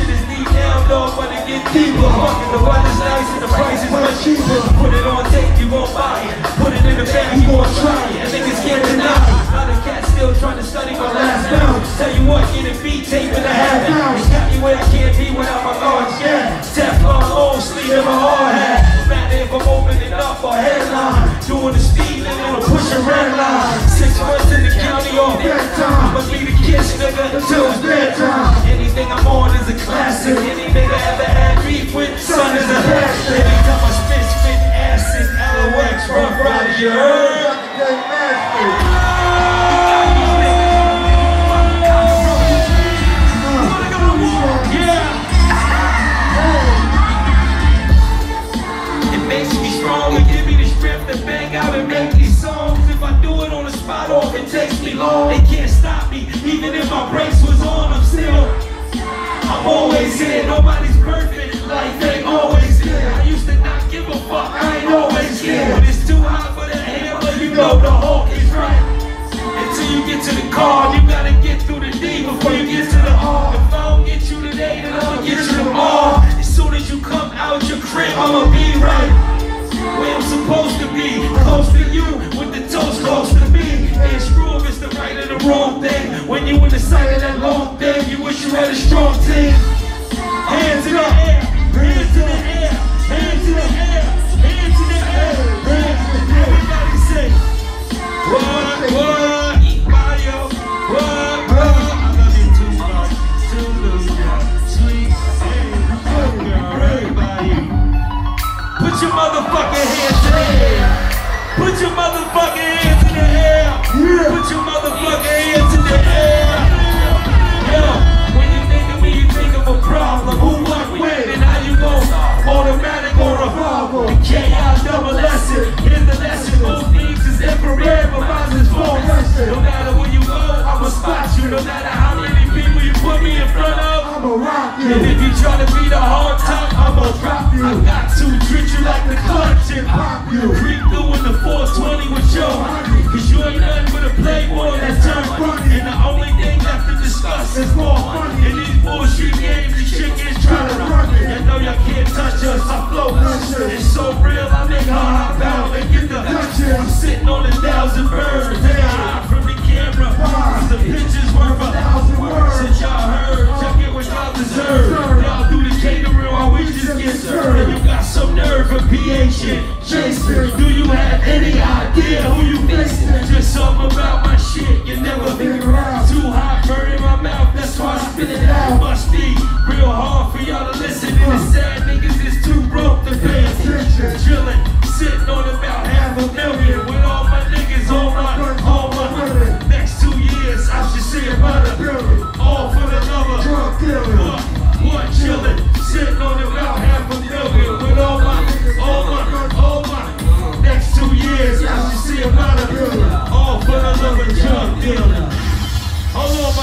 shit is deep now, dog, but it get deeper. Fucking the weather's nice and the price is much cheaper. Put it on tape, you won't out and make these songs. If I do it on the spot it takes me long, they can't stop me. Even if my brakes car, you gotta get through the D before you get to the. If I don't get you today, then I'ma get you tomorrow. As soon as you come out your crib, I'ma be right where I'm supposed to be. Close to you, with the toes close to me. Ain't screw if it's the right or the wrong thing. When you in the sight of that long thing, you wish you had a strong team. Put your motherfucking hands in the air. Put your motherfucking hands in the air. Put your motherfucking hands in the air. Yo, when you think of me, you think of a problem. Who, what, when, and how you go? Automatic or revolver. The K.I. double lesson. Here's the lesson. Most things is infrared, but mine is full No matter where you go, I'ma spot you. No matter how many people you put me in front of, I'ma rock you. And if you try to be the hard top, I'ma drop you. I got to treat you like the clutch and pop you. Creep in the 420 with your honey. Cause you ain't nothing but a playboy that turned funny. And the only thing left to discuss is more money. In these bullshit games, these chickens try to run it. You know y'all can't touch us, I flow It's so real, I make her hop out and get the I'm sitting on a thousand birds. They hide from the camera. Cause the picture's worth a thousand words. Since y'all heard, y'all get what y'all deserve. You got some nerve for PH Jason. Do you have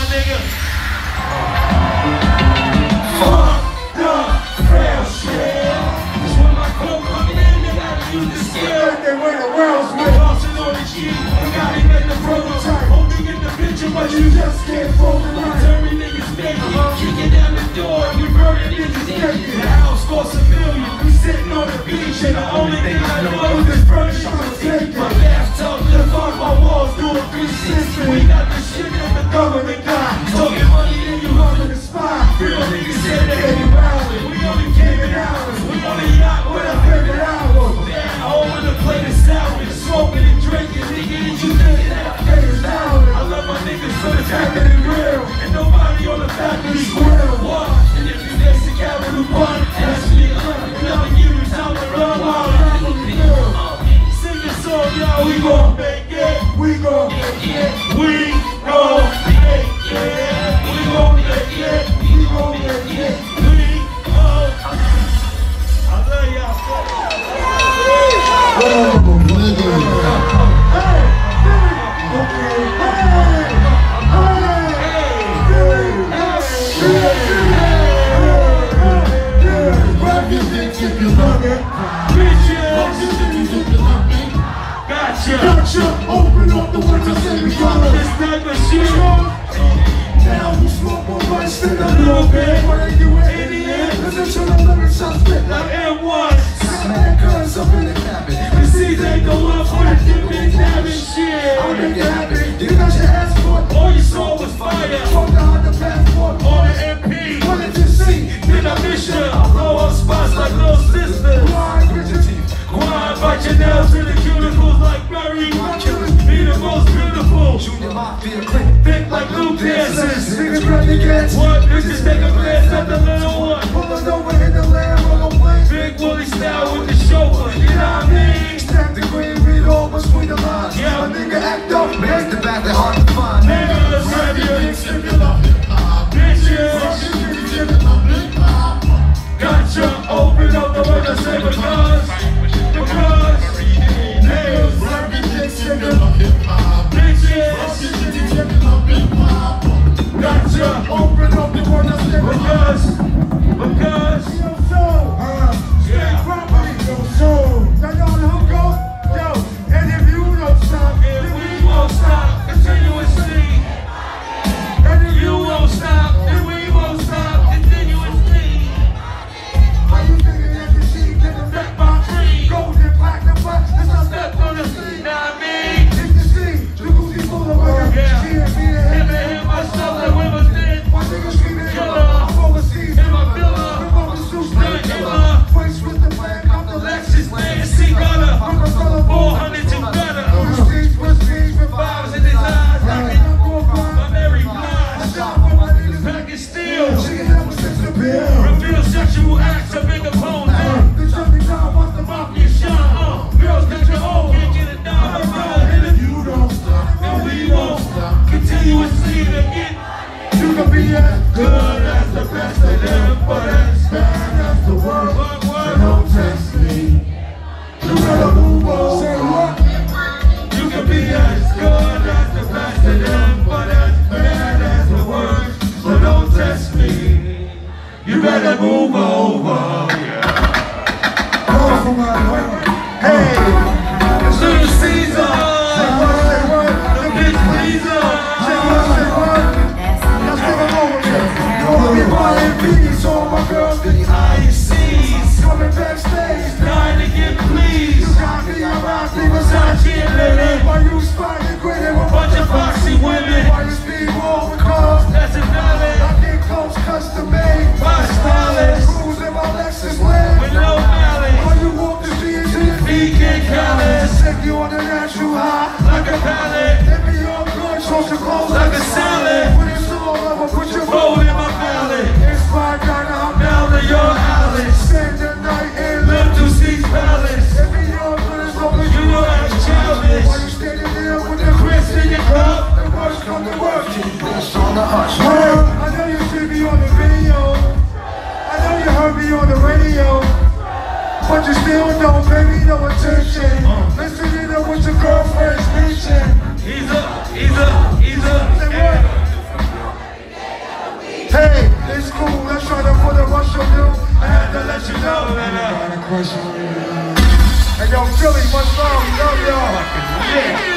nigga. But you just can't fold the line. Turning niggas naked, uh-huh. kicking down the door, converting niggas naked. The house a million. We sitting on the beach, and the only thing I know is this furniture I'm taking. My bathtub lift on my walls, doing 360. We got the shit that the government got. Talking money, bitch if you love Gotcha. Gotcha. Open up the windows this type of. Now we smoke on my stick little bit. What are you an idiot? Position 11 suspect like it was. nails in the cuticles like Barry. Be the most beautiful. Think like Luke dances. What? Bitches take a glance at the little one. you on the natural high Like a pallet Let me on good, social clothes Like a salad Put your soul, over, put your bowl in my palate It's my gun, I'm down to your alley. Spend the night in live to see palace. Let me on good, it's over, you know that's childish. Why you standing there with the grits in your cup? The worst come to worst, that's on the hush. I know you see me on the video. I know you heard me on the radio. But you still don't pay me no attention. Uh. Listen Listening to what your girlfriend's mention. He's up, he's up, he's up. Say what? Hey, it's cool. Let's try to put a rush on you. I had to let you know that I got a question on you. Hey, yo, Philly, what's wrong? Love y'all. Yeah.